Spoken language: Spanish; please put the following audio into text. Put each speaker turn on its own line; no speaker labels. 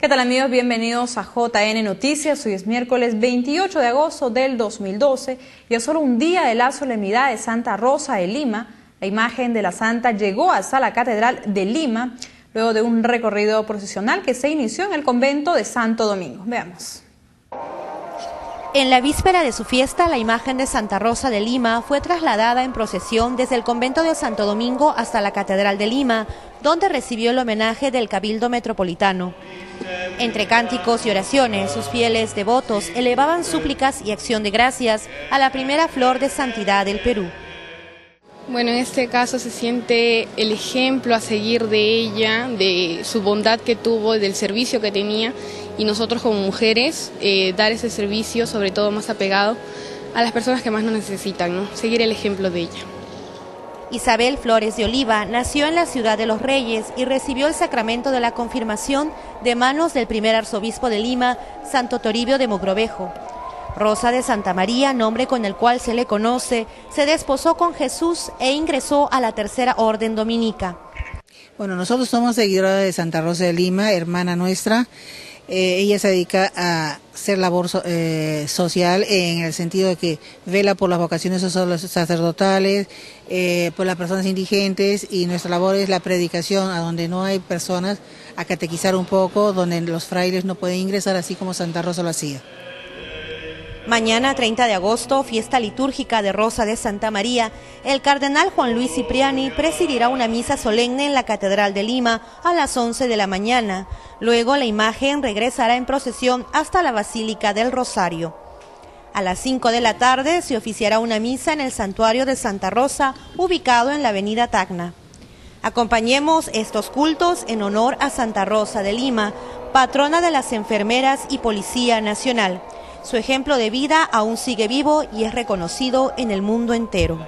¿Qué tal amigos? Bienvenidos a JN Noticias. Hoy es miércoles 28 de agosto del 2012 y a solo un día de la solemnidad de Santa Rosa de Lima, la imagen de la santa llegó hasta la Catedral de Lima luego de un recorrido procesional que se inició en el convento de Santo Domingo. Veamos.
En la víspera de su fiesta, la imagen de Santa Rosa de Lima fue trasladada en procesión desde el convento de Santo Domingo hasta la Catedral de Lima, donde recibió el homenaje del Cabildo Metropolitano. Entre cánticos y oraciones, sus fieles devotos elevaban súplicas y acción de gracias a la primera flor de santidad del Perú.
Bueno, en este caso se siente el ejemplo a seguir de ella, de su bondad que tuvo, del servicio que tenía y nosotros como mujeres eh, dar ese servicio, sobre todo más apegado a las personas que más nos necesitan, ¿no? seguir el ejemplo de ella.
Isabel Flores de Oliva nació en la ciudad de Los Reyes y recibió el sacramento de la confirmación de manos del primer arzobispo de Lima, Santo Toribio de Mogrovejo. Rosa de Santa María, nombre con el cual se le conoce, se desposó con Jesús e ingresó a la tercera orden dominica.
Bueno, nosotros somos seguidores de Santa Rosa de Lima, hermana nuestra. Eh, ella se dedica a hacer labor eh, social en el sentido de que vela por las vocaciones sacerdotales, eh, por las personas indigentes y nuestra labor es la predicación a donde no hay personas, a catequizar un poco, donde los frailes no pueden ingresar así como Santa Rosa lo hacía.
Mañana 30 de agosto, fiesta litúrgica de Rosa de Santa María, el cardenal Juan Luis Cipriani presidirá una misa solemne en la Catedral de Lima a las 11 de la mañana. Luego la imagen regresará en procesión hasta la Basílica del Rosario. A las 5 de la tarde se oficiará una misa en el santuario de Santa Rosa, ubicado en la avenida Tacna. Acompañemos estos cultos en honor a Santa Rosa de Lima, patrona de las enfermeras y Policía Nacional. Su ejemplo de vida aún sigue vivo y es reconocido en el mundo entero.